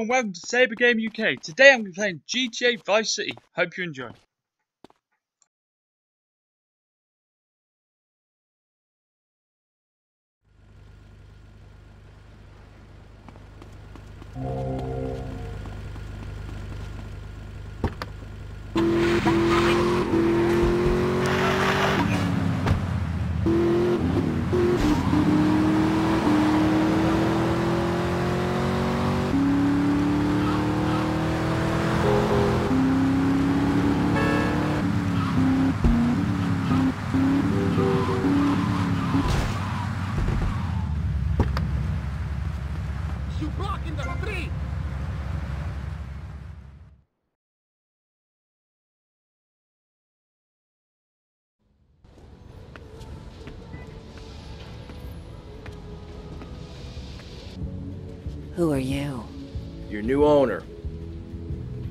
And welcome to Saber Game UK. Today I'm going to be playing GTA Vice City. Hope you enjoy. You you? Your new owner.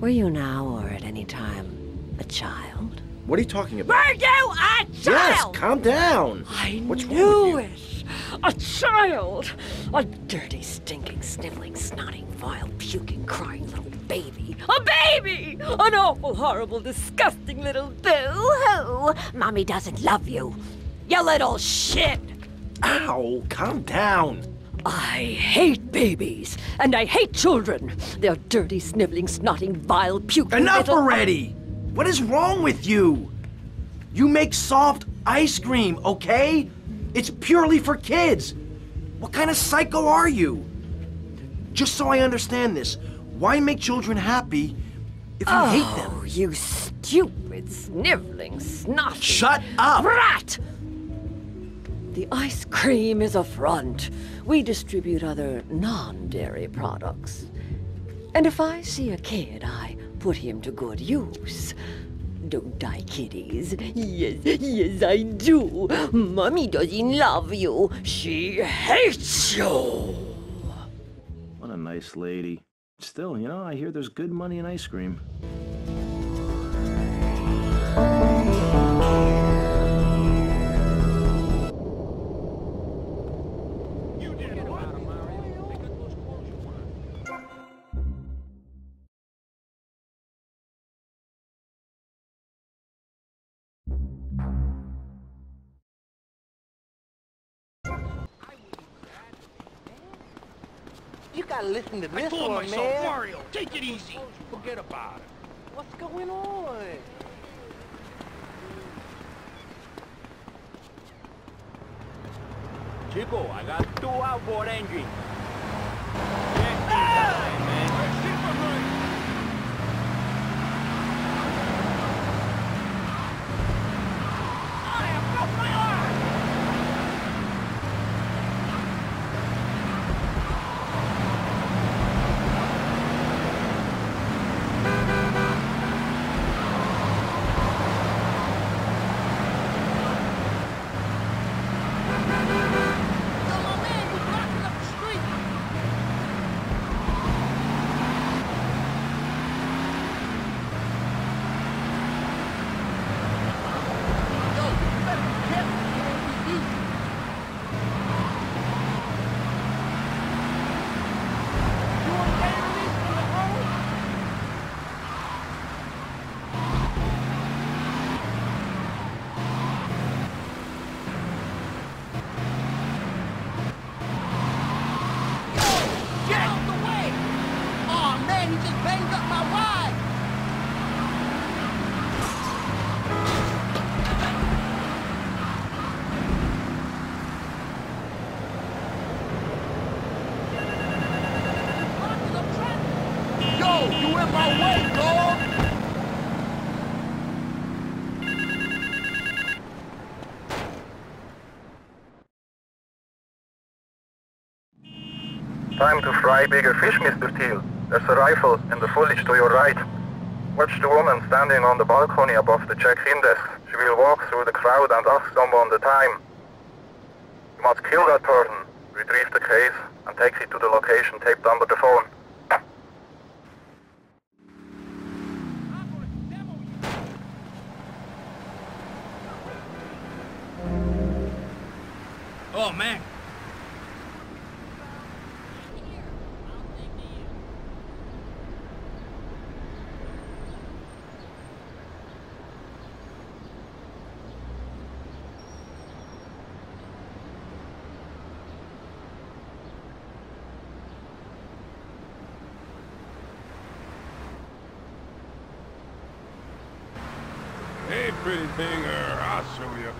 Were you now or at any time a child? What are you talking about? Were you a child? Yes, calm down. I What's wrong knew with it. A child. A dirty, stinking, sniveling, snotting, vile, puking, crying little baby. A baby! An awful, horrible, disgusting little boo-hoo. Mommy doesn't love you. You little shit. Ow, calm down. I hate babies, and I hate children. They're dirty, sniveling, snotting, vile, puking Enough little... already. What is wrong with you? You make soft ice cream, okay? It's purely for kids. What kind of psycho are you? Just so I understand this, why make children happy if you hate Oh, them? you stupid, sniveling, snotty... Shut up! Brat! The ice cream is a front. We distribute other non-dairy products. And if I see a kid, I put him to good use. Don't I, kiddies? Yes, yes, I do. Mommy doesn't love you. She hates you. What a nice lady. Still, you know, I hear there's good money in ice cream. Easy. Forget about it. What's going on? Chico, I got two outboard engines. Yo, my man, you're blocking up the street. Yo, you better be careful. You won't be easy. You want to get released from the road? Get out the way! Aw, man, he just banged up my ride! Yo, you in my way, dog! Time to fry bigger fish, Mr. Teal. There's a rifle in the foliage to your right. Watch the woman standing on the balcony above the check-in desk. She will walk through the crowd and ask someone the time. You must kill that person, retrieve the case, and take it to the location taped under the phone. Oh, man. pretty thing, or I'll show you.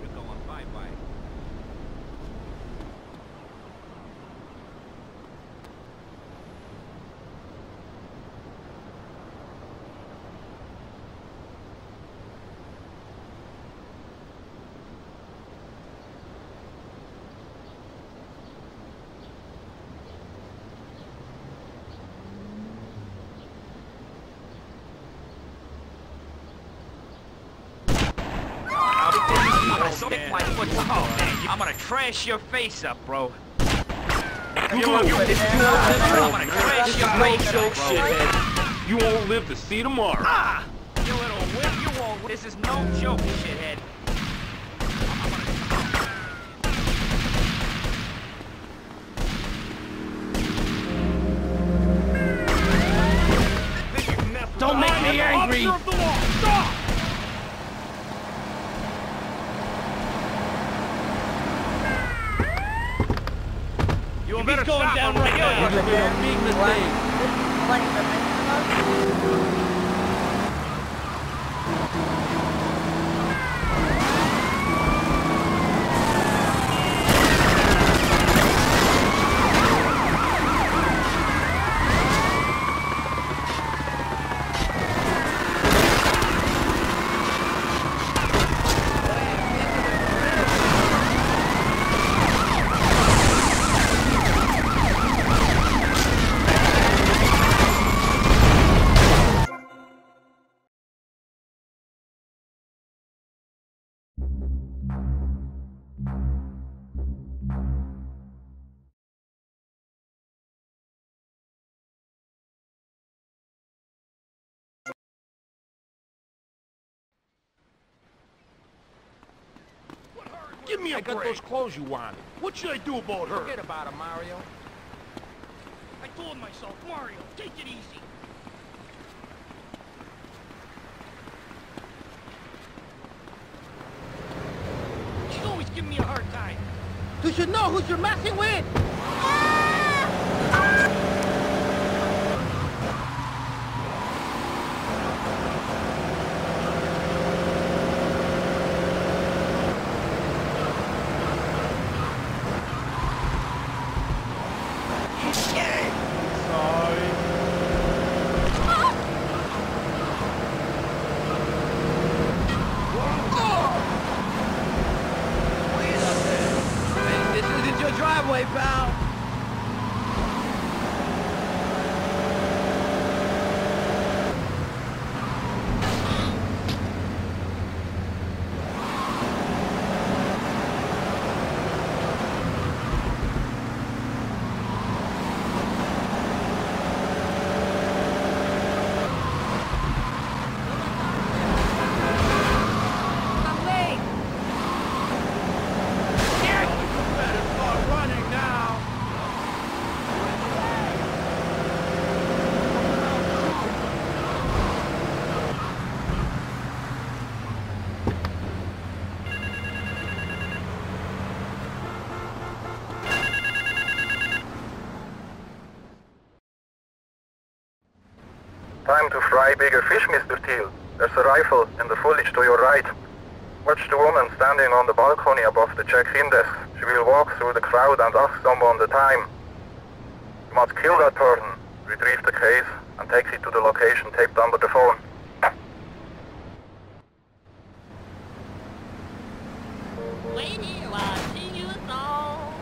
You're going bye-bye. Stick my foot oh, man, I'm gonna trash your face up, bro. You won't live to I'm gonna trash your face up, bro. shithead. You won't live to see tomorrow. Ah! You little whip, you won't. This is no joke, shithead. Don't make me angry. Stop! going stop down right now. You're a big mistake. Give me a I got break. those clothes you wanted. What should I do about her? Forget about her, Mario. I told myself, Mario, take it easy. She's always giving me a hard time. You should know who you're messing with. Sorry. This isn't your driveway, pal. I'm late. Better start running now. Time to fry bigger fish, Mr. Teal. There's a rifle in the foliage to your right. Watch the woman standing on the balcony above the check-in desk. She will walk through the crowd and ask someone the time. You must kill that person, retrieve the case, and take it to the location taped under the phone. Wait here while you a.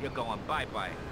You're going bye-bye.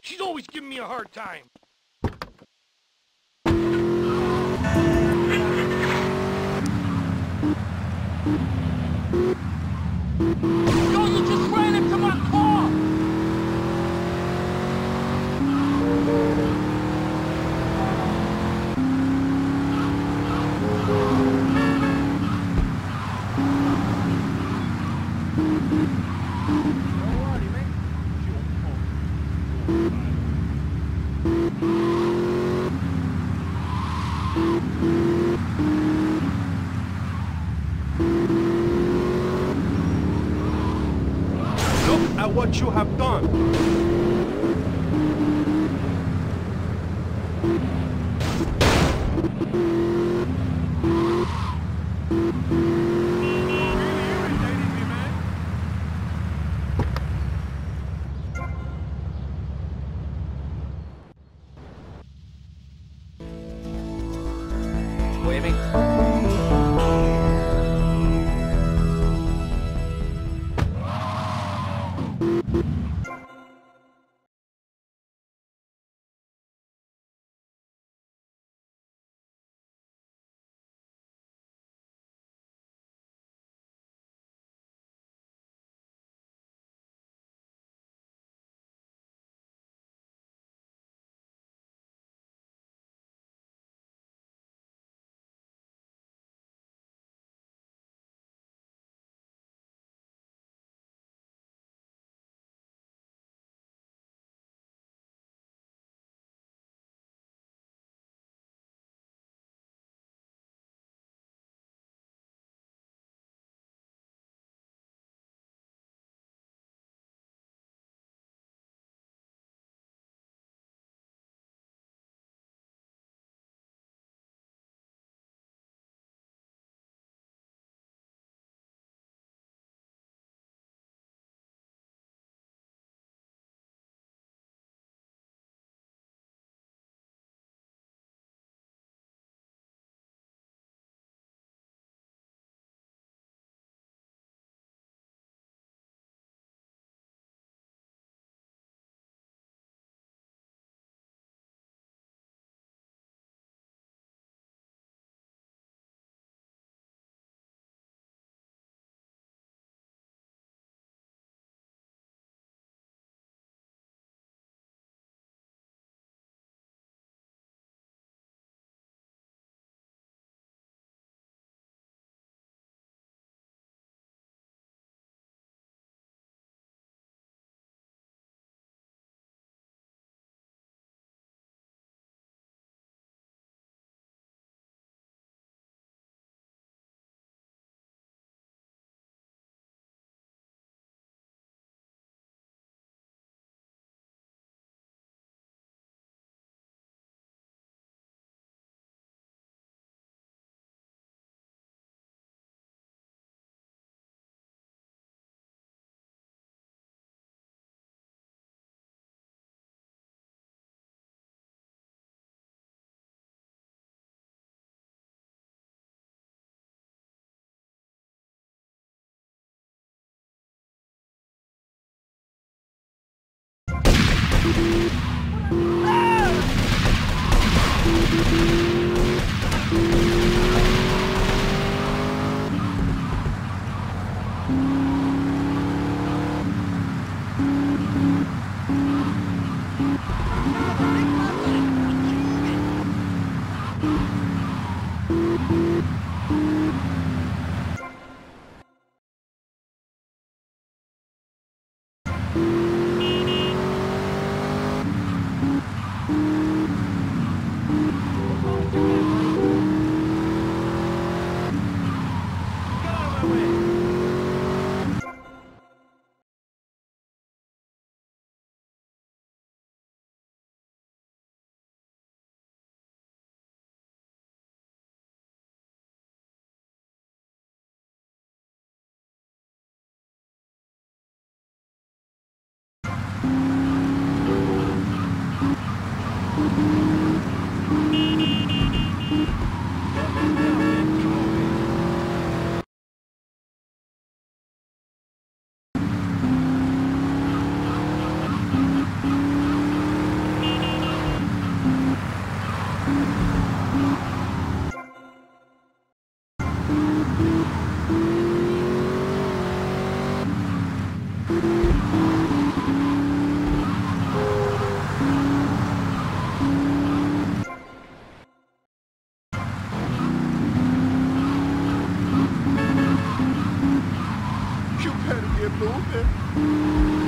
She's always giving me a hard time. You have done. No! Better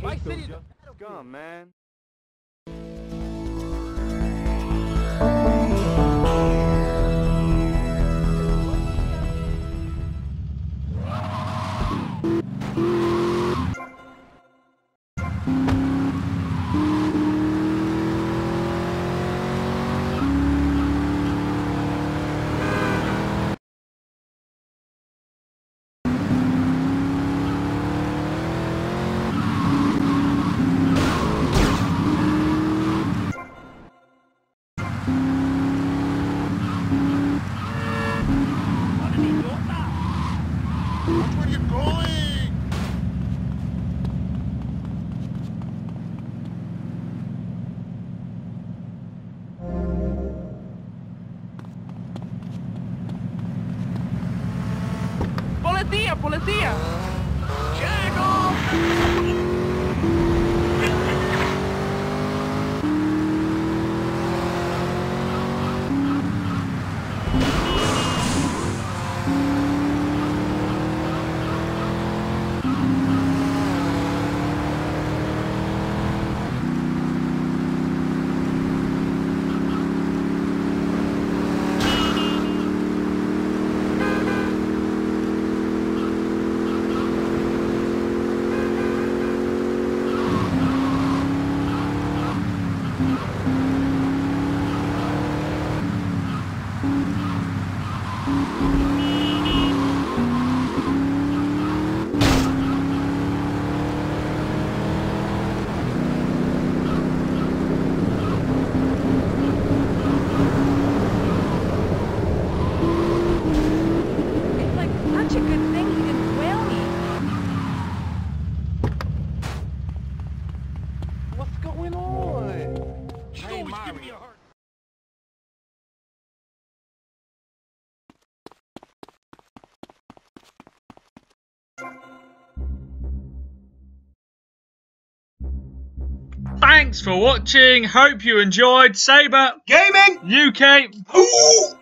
Vice City's a man. Watch ¡Policía, policía! It's Thanks for watching. Hope you enjoyed Saber Gaming! UK. Ooh!